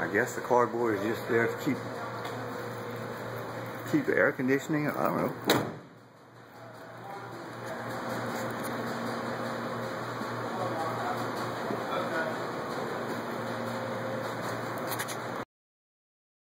I guess the cardboard is just there to keep keep the air conditioning. I don't know.